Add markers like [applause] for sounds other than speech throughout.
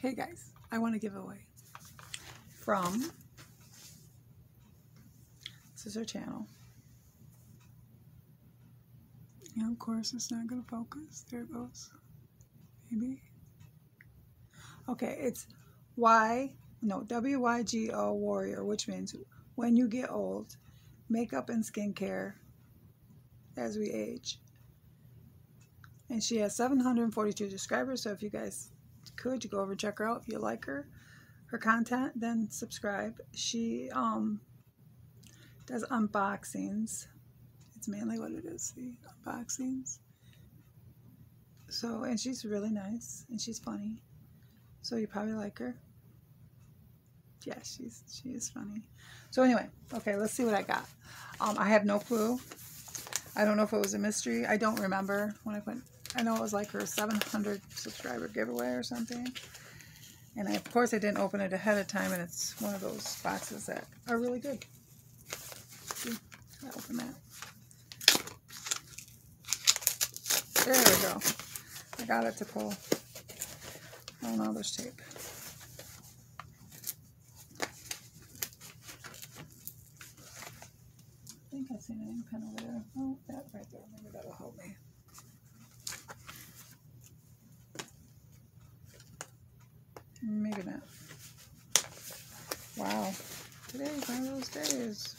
Hey guys, I want to give away from this is her channel. Of course, it's not going to focus. There it goes. Maybe. Okay, it's Y, no, W Y G O Warrior, which means when you get old, makeup and skincare as we age. And she has 742 subscribers, so if you guys could, you go over and check her out. If you like her, her content, then subscribe. She um, does unboxings. It's mainly what it is, the unboxings. So, and she's really nice, and she's funny. So you probably like her. Yeah, she's she is funny. So anyway, okay, let's see what I got. Um, I have no clue. I don't know if it was a mystery. I don't remember when I went. I know it was like her 700 subscriber giveaway or something. And I, of course, I didn't open it ahead of time, and it's one of those boxes that are really good. See, I open that. There we go. I got it to pull. Oh no, there's tape. I think I seen an ink pen over there. Oh, that right there. Maybe that'll help me. Maybe not. Wow. Today's one of those days.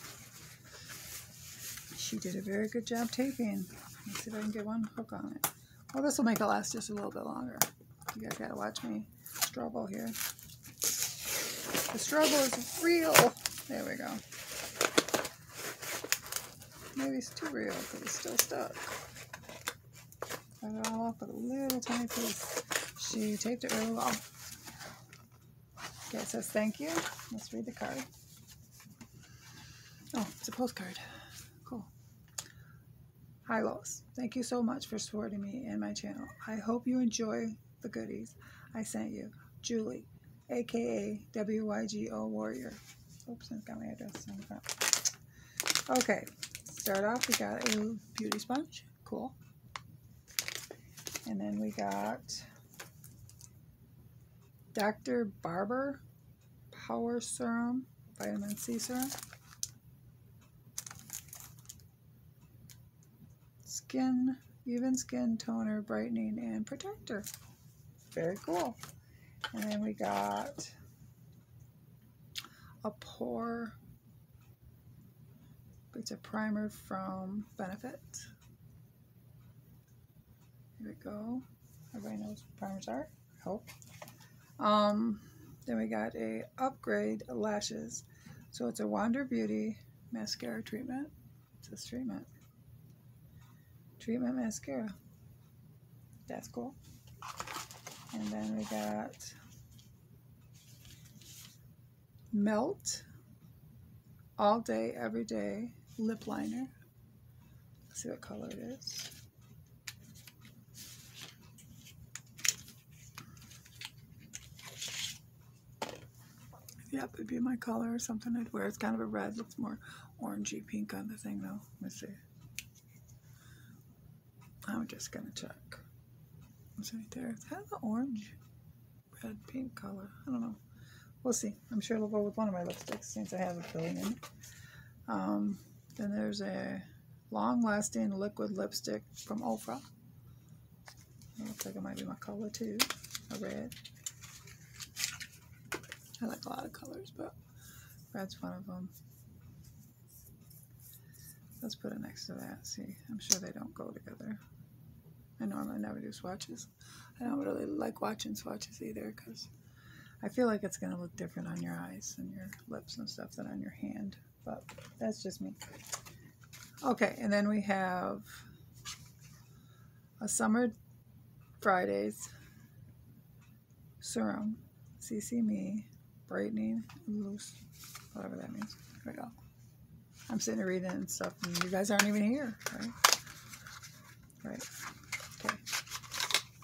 She did a very good job taping. Let's see if I can get one hook on it. Well, this will make it last just a little bit longer. You guys gotta watch me struggle here. The struggle is real. There we go. Maybe it's too real because it's still stuck. Cut it all off with a little tiny piece. She taped it really well. Okay, it says thank you. Let's read the card. Oh, it's a postcard. Cool. Hi Lois, thank you so much for supporting me and my channel. I hope you enjoy the goodies I sent you. Julie, aka WYGO Warrior. Oops, I've got my address on the front. Okay, start off, we got a beauty sponge. Cool. And then we got Dr. Barber Power Serum, Vitamin C Serum. Skin, even skin toner, brightening, and protector. Very cool. And then we got a pore. It's a primer from Benefit. Here we go. Everybody knows what primers are, I hope. Um, then we got a upgrade lashes. So it's a Wander Beauty mascara treatment. It's this treatment. Treatment mascara. That's cool. And then we got Melt All Day, Every Day Lip Liner. Let's see what color it is. Yep, it'd be my color or something I'd wear. It's kind of a red. Looks more orangey pink on the thing though. Let me see. I'm just gonna check. It's right there. It's kind of an orange, red, pink color. I don't know. We'll see. I'm sure it'll go with one of my lipsticks since I have a filling in it. Um, then there's a long-lasting liquid lipstick from Ofra. Looks like it might be my color too, a red. I like a lot of colors, but red's one of them. Let's put it next to that. See, I'm sure they don't go together. I normally never do swatches. I don't really like watching swatches either because I feel like it's going to look different on your eyes and your lips and stuff than on your hand. But that's just me. Okay, and then we have a Summer Fridays serum, CC Me, brightening, loose, whatever that means. Here we go. I'm sitting here reading and stuff, and you guys aren't even here, right? Right. Okay.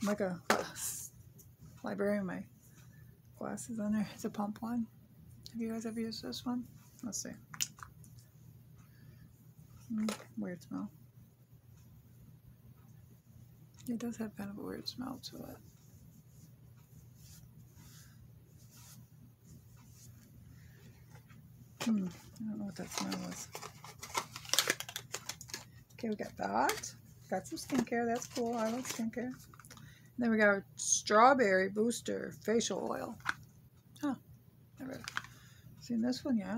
I'm like a librarian, my glasses on there. It's a pump one. Have you guys ever used this one? Let's see. Mm, weird smell. It does have kind of a weird smell to it. Hmm, I don't know what that smell was. Okay, we got that. Got some skincare. That's cool. I like skincare. Then we got our strawberry booster facial oil. Huh. Never seen this one yet.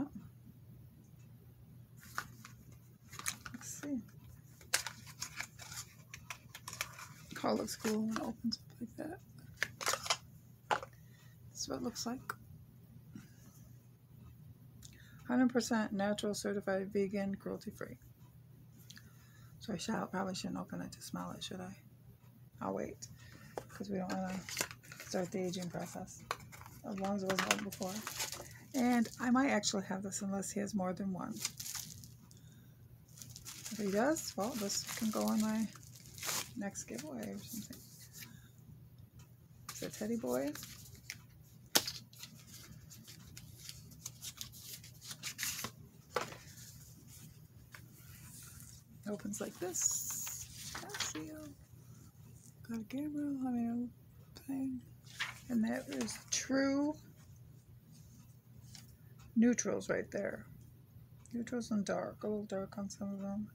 Let's see. Oh, looks cool when it opens up like that. This is what it looks like. 100% natural, certified, vegan, cruelty free. So I shall, probably shouldn't open it to smell it, should I? I'll wait because we don't want to start the aging process as long as it wasn't open before. And I might actually have this unless he has more than one. If he does, well, this can go on my next giveaway or something. Is it Teddy Boy? Opens like this. Casio. Got a Gabriel, I mean, thing. And that is true neutrals right there. Neutrals and dark, a little dark on some of them.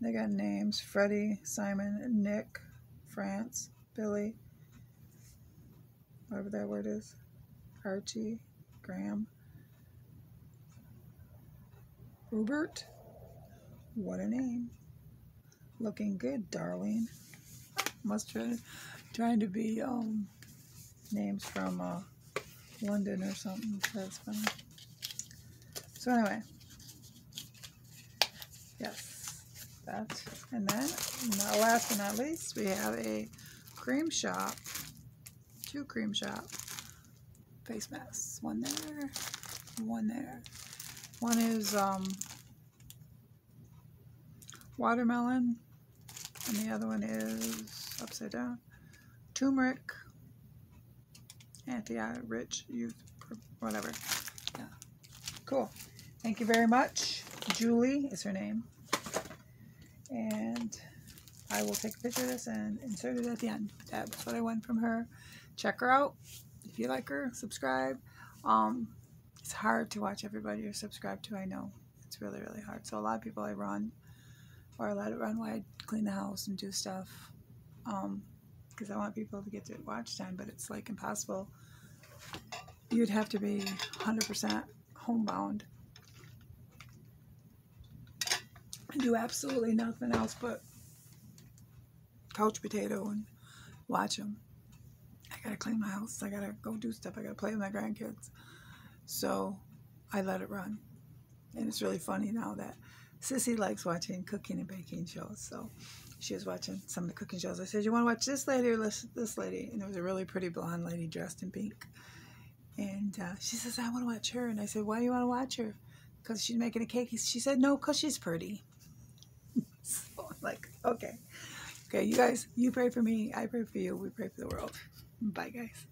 They got names Freddie, Simon, Nick, France, Billy, whatever that word is, Archie, Graham, Rupert. What a name. Looking good, darling. Must try trying to be um names from uh, London or something. That's funny. So anyway, yes, that. And then, last but not least, we have a Creme Shop, two Creme Shop face masks. One there, one there. One is um, watermelon, and the other one is upside down. Turmeric, anti-rich youth, whatever. Yeah, cool. Thank you very much. Julie is her name. And I will take a picture of this and insert it at the end. That's what I want from her. Check her out. If you like her, subscribe. Um, it's hard to watch everybody you're subscribed to, I know. It's really, really hard. So a lot of people I run or I let it run while I clean the house and do stuff. Um, because I want people to get to watch time, but it's like impossible. You'd have to be 100% homebound and do absolutely nothing else but couch potato and watch them. I gotta clean my house. I gotta go do stuff. I gotta play with my grandkids. So I let it run. And it's really funny now that Sissy likes watching cooking and baking shows, so she was watching some of the cooking shows. I said, "You want to watch this lady or this this lady?" And it was a really pretty blonde lady dressed in pink. And uh, she says, "I want to watch her." And I said, "Why do you want to watch her?" Because she's making a cake. She said, "No, because she's pretty." [laughs] so I'm like, okay, okay, you guys, you pray for me. I pray for you. We pray for the world. Bye, guys.